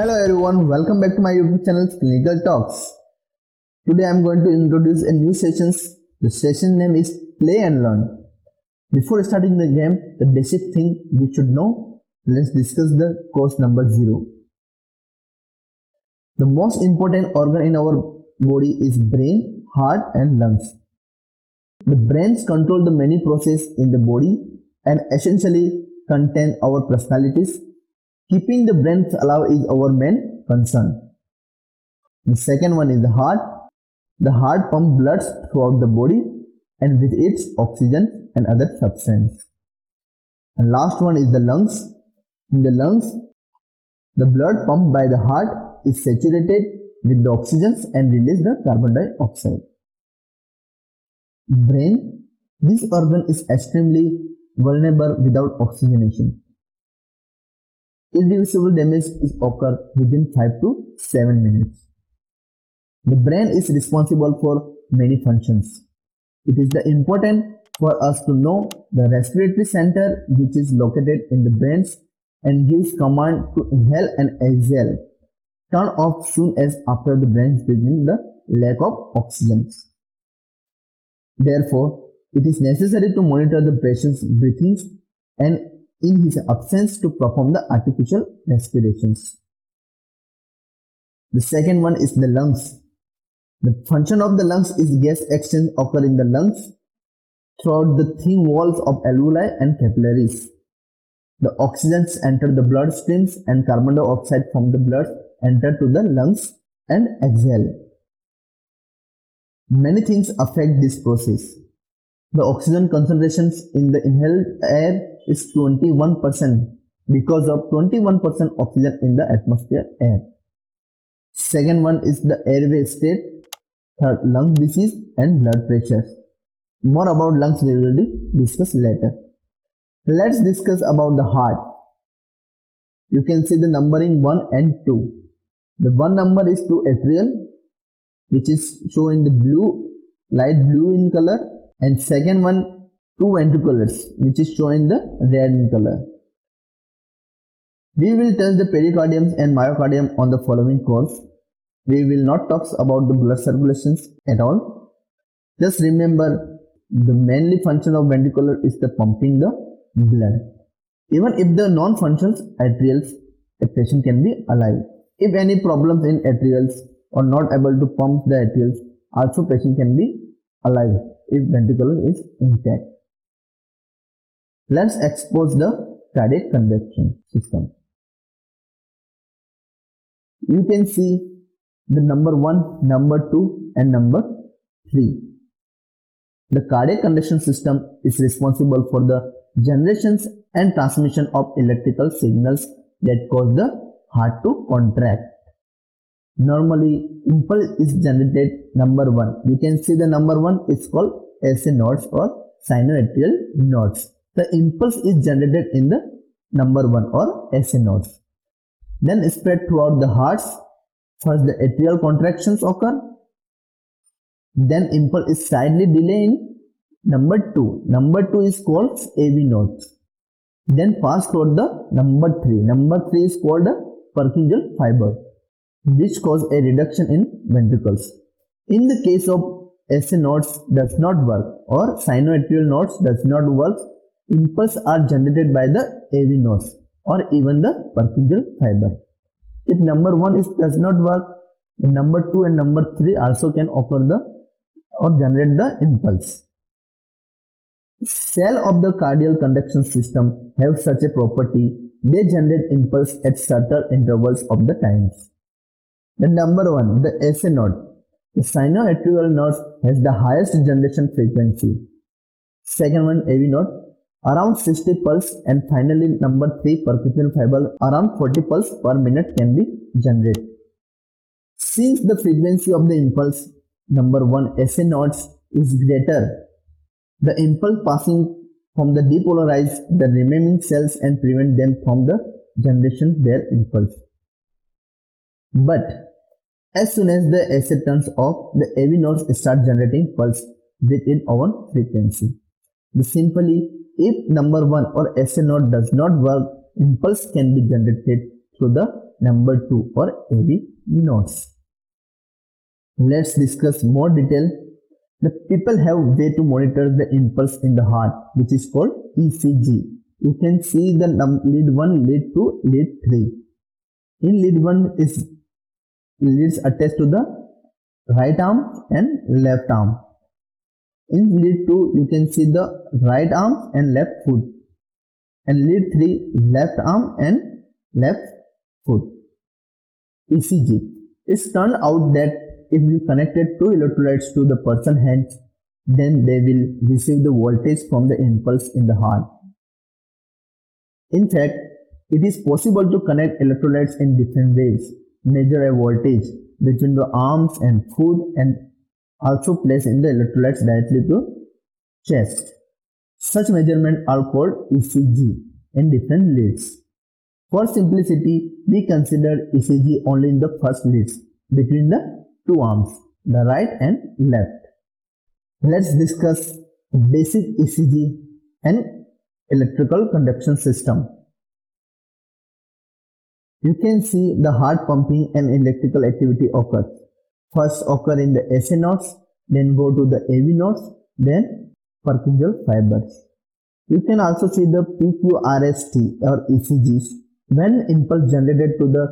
Hello everyone, welcome back to my YouTube channel Clinical Talks. Today I am going to introduce a new session. The session name is Play and Learn. Before starting the game, the basic thing we should know, let's discuss the course number 0. The most important organ in our body is brain, heart and lungs. The brains control the many processes in the body and essentially contain our personalities Keeping the brains alive is our main concern. The second one is the heart. The heart pumps blood throughout the body and with its oxygen and other substance. And last one is the lungs. In the lungs, the blood pumped by the heart is saturated with the oxygens and release the carbon dioxide. Brain. This organ is extremely vulnerable without oxygenation irreversible damage is occur within 5 to 7 minutes. The brain is responsible for many functions. It is the important for us to know the respiratory center which is located in the brains and gives command to inhale and exhale. Turn off soon as after the brain begin the lack of oxygen. Therefore, it is necessary to monitor the patient's breathing and in his absence to perform the artificial respirations. The second one is the lungs. The function of the lungs is gas exchange occur in the lungs throughout the thin walls of alveoli and capillaries. The oxygens enter the blood streams and carbon dioxide from the blood enter to the lungs and exhale. Many things affect this process. The oxygen concentrations in the inhaled air is 21% because of 21% oxygen in the atmosphere air. Second one is the airway state. Third, lung disease and blood pressure. More about lungs we will discuss later. Let's discuss about the heart. You can see the numbering 1 and 2. The one number is to atrial which is shown the blue, light blue in color and second one two ventriculars which is shown in the red color. We will test the pericardium and myocardium on the following course. We will not talk about the blood circulations at all. Just remember the mainly function of ventricular is the pumping the blood. Even if the non-functions atrials, a patient can be alive. If any problems in atrials or not able to pump the atrials, also patient can be alive if ventricular is intact. Let's expose the cardiac conduction system. You can see the number 1, number 2 and number 3. The cardiac conduction system is responsible for the generations and transmission of electrical signals that cause the heart to contract. Normally, impulse is generated number 1. You can see the number 1 is called SA nodes or sinoatrial nodes the impulse is generated in the number 1 or SA nodes. Then spread throughout the hearts. First the atrial contractions occur. Then impulse is slightly delayed in number 2. Number 2 is called AV nodes. Then pass through the number 3. Number 3 is called the Purkinje fiber which cause a reduction in ventricles. In the case of SA nodes does not work or sinoatrial nodes does not work impulse are generated by the AV nodes or even the Purkinje fiber. If number 1 is does not work, number 2 and number 3 also can occur the or generate the impulse. Cell of the cardiac conduction system have such a property, they generate impulse at certain intervals of the times. The number 1, the SA node. The sinoatrial node has the highest generation frequency. Second one, AV node around 60 pulse and finally number 3 Purkinje fiber around 40 pulse per minute can be generated. Since the frequency of the impulse number 1 SA nodes is greater, the impulse passing from the depolarize the remaining cells and prevent them from the generation their impulse. But as soon as the SA turns off, the AV nodes start generating pulse within our frequency. The simply if number 1 or SA node does not work, impulse can be generated through the number 2 or AV nodes. Let's discuss more detail. The people have way to monitor the impulse in the heart which is called ECG. You can see the lead 1, lead 2, lead 3. In lead 1 is leads attached to the right arm and left arm. In lead 2 you can see the right arm and left foot and lead 3 left arm and left foot. ECG. It's turned out that if you connected two electrolytes to the person's hands, then they will receive the voltage from the impulse in the heart. In fact, it is possible to connect electrolytes in different ways, measure a voltage between the arms and foot and also place in the electrolytes directly to chest. Such measurements are called ECG in different leads. For simplicity, we consider ECG only in the first leads between the two arms, the right and left. Let's discuss basic ECG and electrical conduction system. You can see the heart pumping and electrical activity occurs. First occur in the SA nodes, then go to the AV nodes, then Purkinje fibers. You can also see the PQRST or ECGs. When impulse generated to the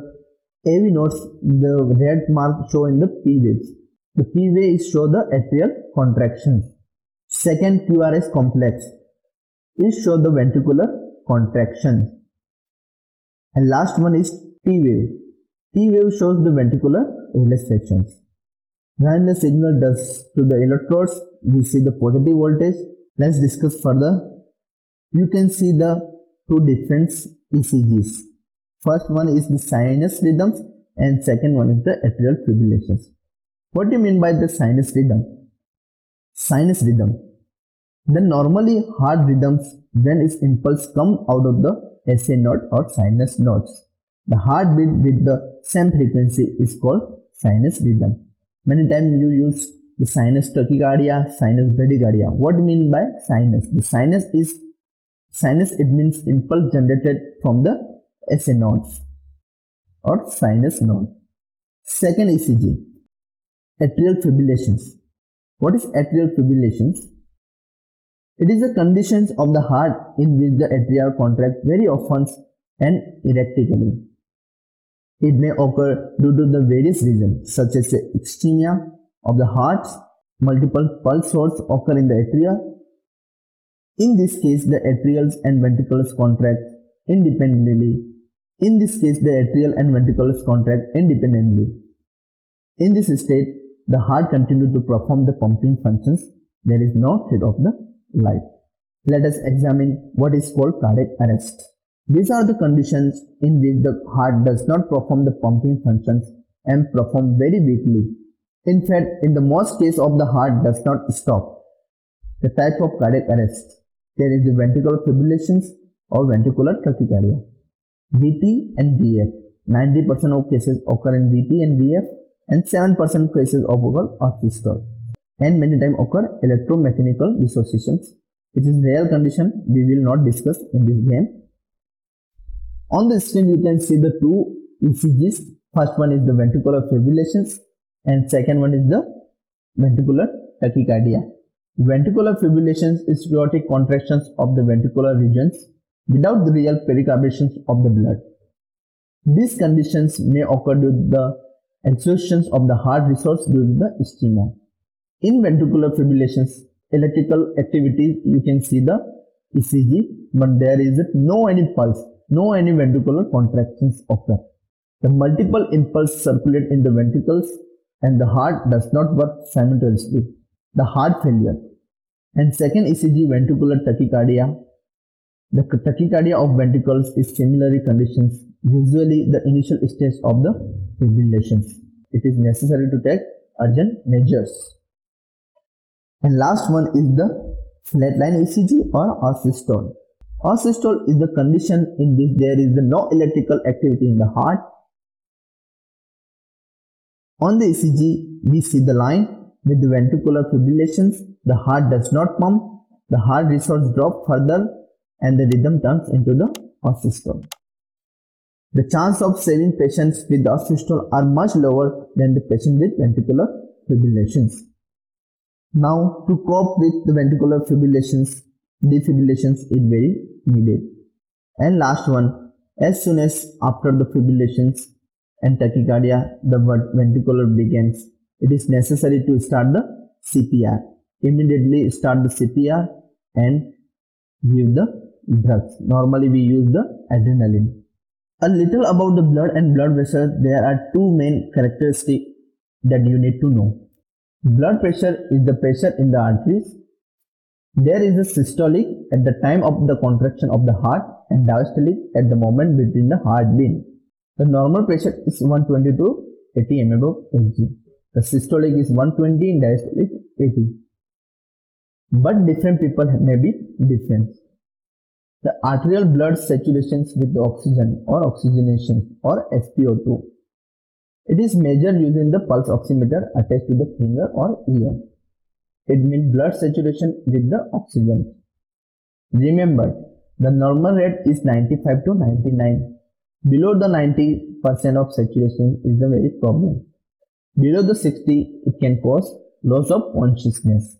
AV nodes, the red mark show in the P waves. The P waves show the atrial contractions. Second QRS complex is show the ventricular contraction. And last one is T wave. T wave shows the ventricular relaxations. When the signal does to the electrodes, we see the positive voltage. Let's discuss further. You can see the two different ECGs. First one is the sinus rhythms and second one is the atrial fibrillations. What do you mean by the sinus rhythm? Sinus rhythm. The normally heart rhythms when its impulse come out of the SA node or sinus nodes. The heartbeat with the same frequency is called sinus rhythm. Many times you use the sinus tachycardia, sinus bradycardia. What do you mean by sinus? The sinus is sinus it means impulse generated from the SA nodes or sinus node. Second ECG, atrial fibrillations. What is atrial fibrillations? It is a condition of the heart in which the atria contract very often and erratically. It may occur due to the various reasons such as ischemia of the heart, multiple pulse sources occur in the atria. In this case, the atrials and ventricles contract independently in this case, the atrial and ventricles contract independently. In this state, the heart continues to perform the pumping functions. There is no threat of the life. Let us examine what is called cardiac arrest. These are the conditions in which the heart does not perform the pumping functions and perform very weakly. In fact, in the most case of the heart does not stop. The type of cardiac arrest. There is the ventricular fibrillations or ventricular tachycardia. VT and VF. 90% of cases occur in VT and VF and 7% cases occur asystole and many times occur electromechanical dissociations. It is rare condition we will not discuss in this game. On the screen you can see the two ECGs. First one is the ventricular fibrillations and second one is the ventricular tachycardia. Ventricular fibrillations is chaotic contractions of the ventricular regions without the real pericarbanations of the blood. These conditions may occur due to the exhaustion of the heart resource due to the ischemia. In ventricular fibrillations, electrical activity, you can see the ECG, but there is no any pulse, no any ventricular contractions occur. The multiple impulse circulate in the ventricles and the heart does not work simultaneously. The heart failure. And second ECG ventricular tachycardia the tachycardia of ventricles is similarly conditions, usually the initial stage of the fibrillations. It is necessary to take urgent measures. And last one is the flatline ECG or asystole. Asystole is the condition in which there is no electrical activity in the heart. On the ECG, we see the line with the ventricular fibrillations. The heart does not pump. The heart resource drop further and the rhythm turns into the asystole. The chance of saving patients with systole are much lower than the patient with ventricular fibrillations. Now, to cope with the ventricular fibrillations, defibrillations is very needed. And last one, as soon as after the fibrillations and tachycardia, the ventricular begins, it is necessary to start the CPR. Immediately start the CPR and give the drugs. Normally we use the adrenaline. A little about the blood and blood vessels. There are two main characteristics that you need to know. Blood pressure is the pressure in the arteries. There is a systolic at the time of the contraction of the heart and diastolic at the moment between the heartbeat. The normal pressure is 120 to 80 mmHg. The systolic is 120 and diastolic 80. But different people may be different. The arterial blood saturations with the oxygen or oxygenation or SpO2 it is measured using the pulse oximeter attached to the finger or ear. It means blood saturation with the oxygen. Remember, the normal rate is 95 to 99. Below the 90% of saturation is the very problem. Below the 60, it can cause loss of consciousness.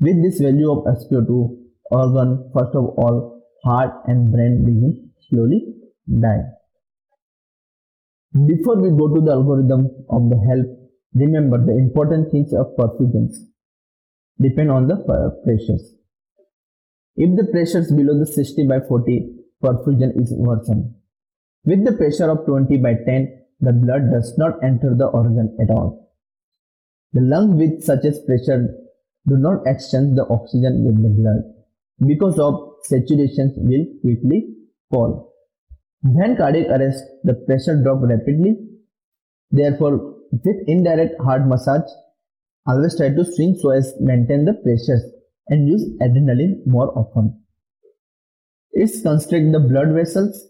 With this value of SpO2, organ, first of all, heart and brain begin slowly die. Before we go to the algorithm of the help, remember the important things of perfusions depend on the uh, pressures. If the pressure is below the 60 by 40, perfusion is worsened. With the pressure of 20 by 10, the blood does not enter the organ at all. The lungs with such a pressure do not exchange the oxygen with the blood. Because of saturation will quickly fall. When cardiac arrest, the pressure drops rapidly. Therefore, with indirect heart massage, always try to swing so as maintain the pressures and use adrenaline more often. It constrict the blood vessels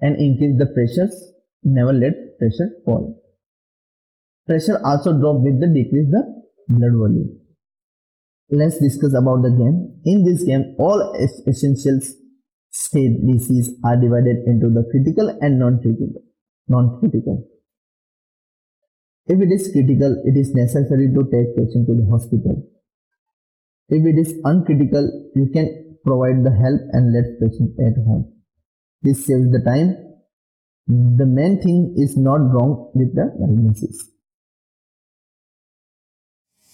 and increase the pressures. Never let pressure fall. Pressure also drop with the decrease the blood volume. Let's discuss about the game. In this game, all essentials state disease are divided into the critical and non-critical. Non-critical. If it is critical, it is necessary to take patient to the hospital. If it is uncritical, you can provide the help and let patient at home. This saves the time. The main thing is not wrong with the diagnosis.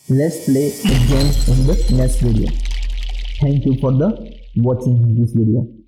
Let's play a game in the next video. Thank you for the watching this video.